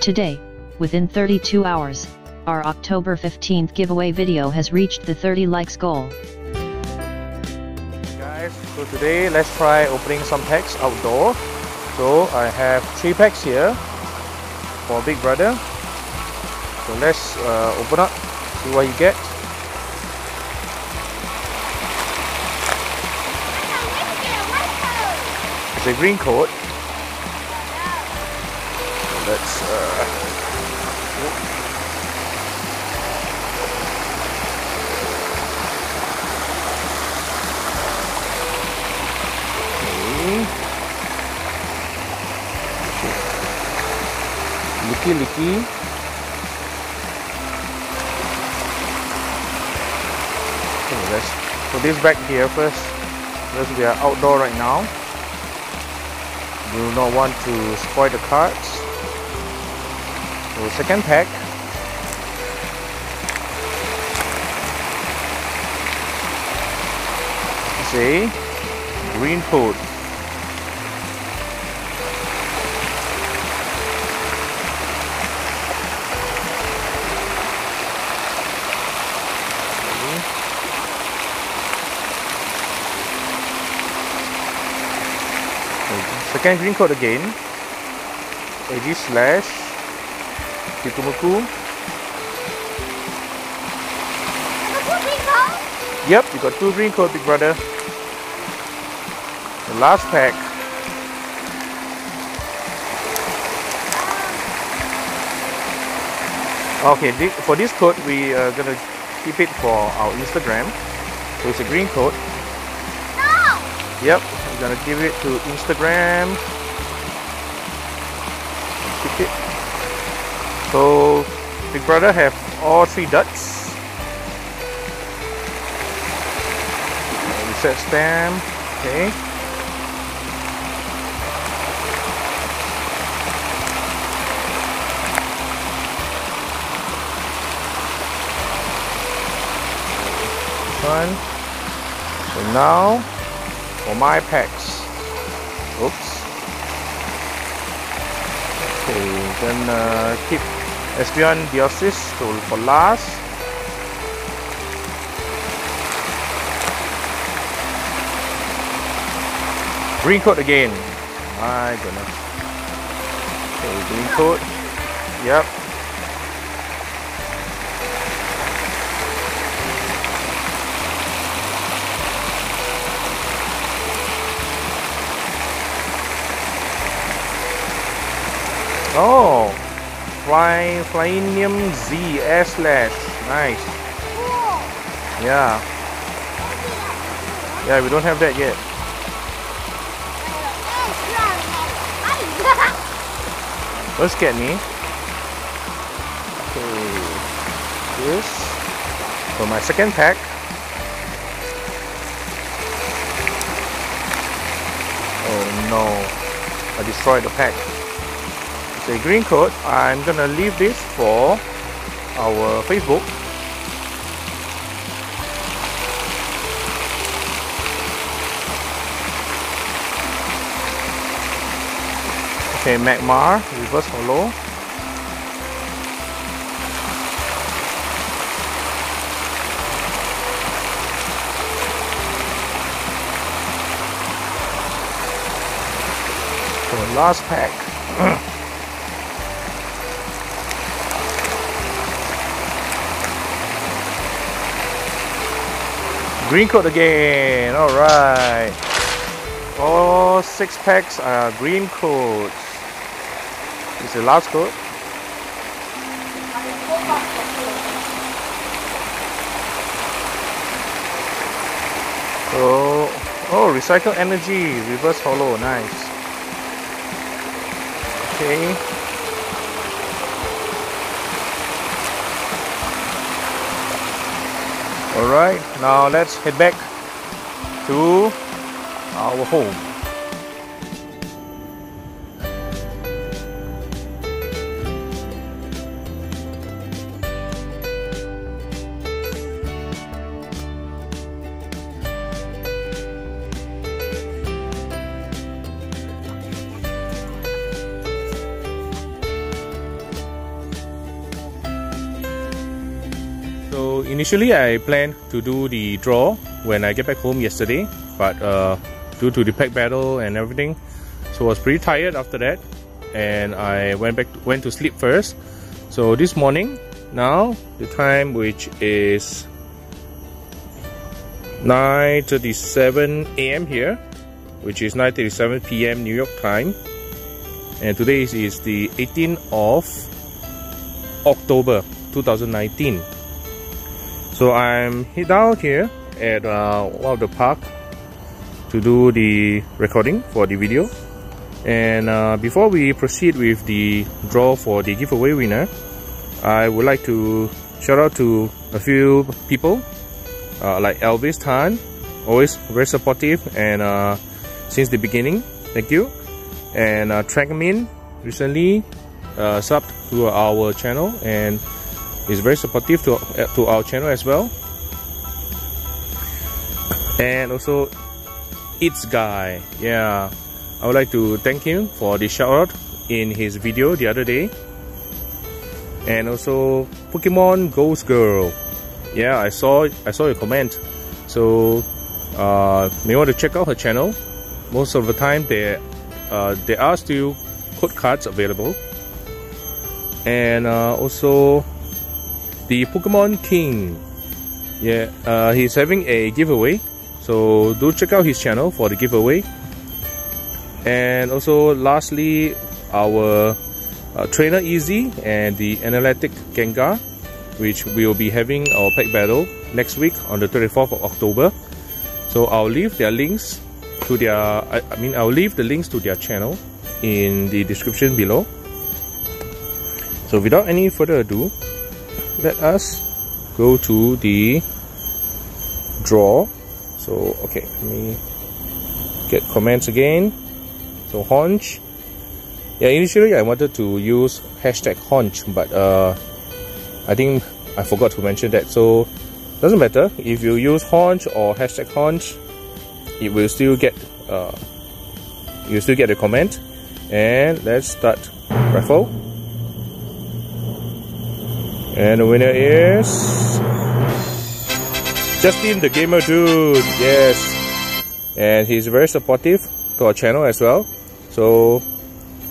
Today, within 32 hours, our October 15th giveaway video has reached the 30 likes goal. Guys, so today let's try opening some packs outdoor. So I have three packs here for Big Brother. So let's uh, open up, see what you get. It's a green code. Let's uh, okay. Licky licky. Okay, let's put this back here first. Because we are outdoor right now. we Do not want to spoil the cards. Second pack. A green food. Second green code again. AG slash Yep, you got two green code, big brother. The last pack. Okay, for this code, we are gonna keep it for our Instagram. So it's a green code. Yep, I'm gonna give it to Instagram. Keep it. So, Big Brother have all three dots. Reset stamp. Okay. One. So now for my packs. Oops. Okay, then uh, keep Espion Diocese to for last. Green coat again. My goodness. Okay, green code. Yep. Oh, Fly Flyinium Z Air Slash. Nice. Yeah. Yeah, we don't have that yet. Let's get me. Okay. This. For my second pack. Oh no. I destroyed the pack. A green code. I'm gonna leave this for our Facebook. Okay, Magmar, reverse holo. So last pack. Green code again. All right. All six packs are green. This is the last code. So, oh, recycle energy, reverse holo, nice. Okay. Alright, now let's head back to our home. Initially I planned to do the draw when I get back home yesterday, but uh, due to the pack battle and everything, so I was pretty tired after that, and I went back to, went to sleep first. So this morning, now the time which is 9:37 a.m. here, which is 9:37 p.m. New York time, and today is, is the 18th of October 2019. So I'm down here at uh, one of the park to do the recording for the video. And uh, before we proceed with the draw for the giveaway winner, I would like to shout out to a few people uh, like Elvis Tan, always very supportive and uh, since the beginning, thank you. And uh, Trackmin recently uh, subbed to our channel and is very supportive to, uh, to our channel as well. And also It's Guy, yeah, I would like to thank him for the shout out in his video the other day and also Pokemon Ghost Girl. Yeah, I saw I saw your comment. So uh, may want to check out her channel. Most of the time there uh, there are still code cards available. And uh, also the Pokemon King. Yeah, uh, he's having a giveaway. So do check out his channel for the giveaway. And also lastly, our uh, Trainer Yizzy and the Analytic Gengar, which we will be having our pack battle next week on the 24th of October. So I'll leave their links to their, I, I mean, I'll leave the links to their channel in the description below. So without any further ado, let us go to the draw. So, okay, let me get comments again. So, Haunch yeah initially I wanted to use hashtag haunch but uh, I think I forgot to mention that. So doesn't matter. If you use haunch or hashtag haunch it will still get uh, you still get a comment and let's start raffle and the winner is Justin the Gamer Dude yes. And he's very supportive to our channel as well. So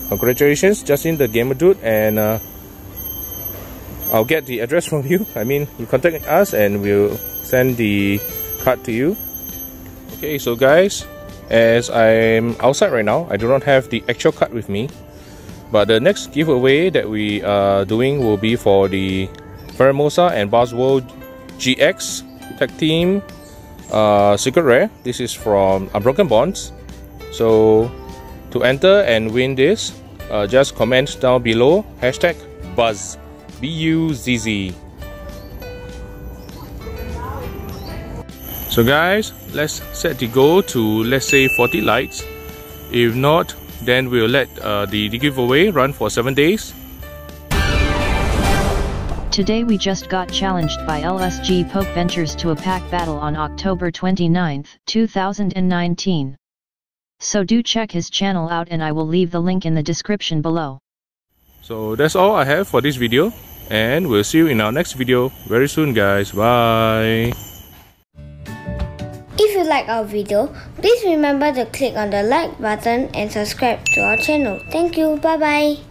congratulations Justin the gamer dude and uh, I'll get the address from you. I mean you contact us and we'll send the card to you. Okay so guys as I'm outside right now I do not have the actual card with me but the next giveaway that we are doing will be for the Pheromosa and Buzzwole GX Tag Team. Uh, Secret Rare. This is from Unbroken Bonds. So to enter and win this, uh, just comment down below. Hashtag buzz. B-u-z-z so guys let's set the goal to let's say 40 likes. If not then we'll let uh, the, the giveaway run for 7 days Today we just got challenged by LSG Poke Ventures to a pack battle on October 29, 2019. So do check his channel out and I will leave the link in the description below. So that's all I have for this video and we'll see you in our next video very soon guys. Bye! If you like our video, please remember to click on the like button and subscribe to our channel. Thank you. Bye bye.